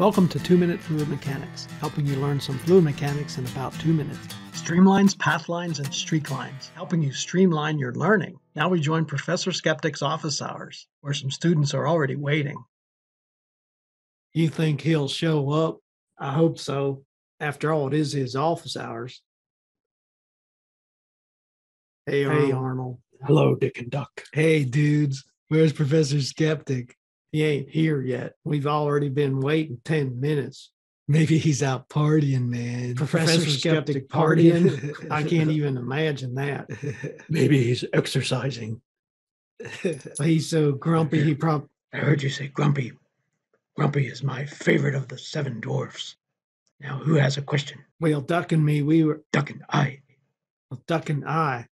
Welcome to 2 Minute Fluid Mechanics, helping you learn some fluid mechanics in about 2 minutes. Streamlines, path lines, and streak lines, helping you streamline your learning. Now we join Professor Skeptic's office hours, where some students are already waiting. You think he'll show up? I hope so. After all, it is his office hours. Hey, Arnold. Hey, Arnold. Hello, Dick and Duck. Hey, dudes. Where's Professor Skeptic? He ain't here yet. We've already been waiting 10 minutes. Maybe he's out partying, man. Professor, Professor Skeptic, Skeptic partying? I can't even imagine that. Maybe he's exercising. he's so grumpy, he probably. I heard you say grumpy. Grumpy is my favorite of the seven dwarfs. Now, who has a question? Well, Duck and me, we were. Duck and I. Well, Duck and I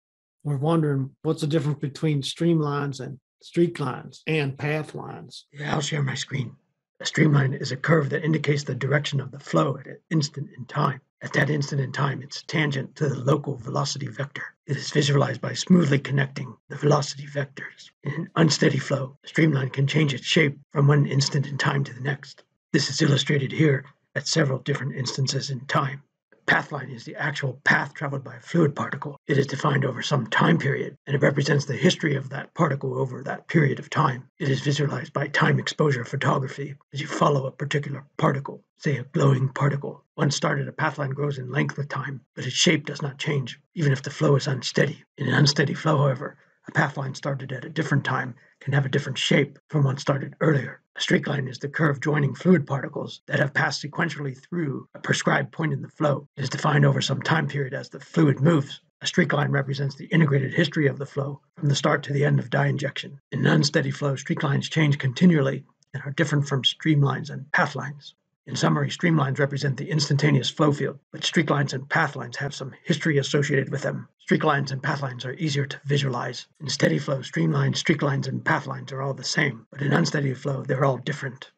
were wondering what's the difference between streamlines and streak lines, and path lines. Yeah, I'll share my screen. A streamline is a curve that indicates the direction of the flow at an instant in time. At that instant in time, it's tangent to the local velocity vector. It is visualized by smoothly connecting the velocity vectors. In an unsteady flow, a streamline can change its shape from one instant in time to the next. This is illustrated here at several different instances in time. Pathline is the actual path traveled by a fluid particle. It is defined over some time period, and it represents the history of that particle over that period of time. It is visualized by time exposure photography as you follow a particular particle, say a glowing particle. Once started, a pathline grows in length with time, but its shape does not change, even if the flow is unsteady. In an unsteady flow, however, a pathline started at a different time can have a different shape from one started earlier. A streak line is the curve joining fluid particles that have passed sequentially through a prescribed point in the flow. It is defined over some time period as the fluid moves. A streak line represents the integrated history of the flow from the start to the end of dye injection. In an unsteady flow, streak lines change continually and are different from streamlines and path lines. In summary, streamlines represent the instantaneous flow field, but streak lines and path lines have some history associated with them. Streak lines and path lines are easier to visualize. In steady flow, streamlines, streak lines, and path lines are all the same, but in unsteady flow, they're all different.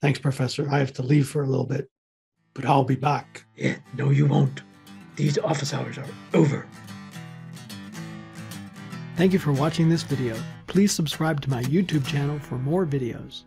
Thanks, Professor. I have to leave for a little bit, but I'll be back. Yeah, no, you won't. These office hours are over. Thank you for watching this video. Please subscribe to my YouTube channel for more videos.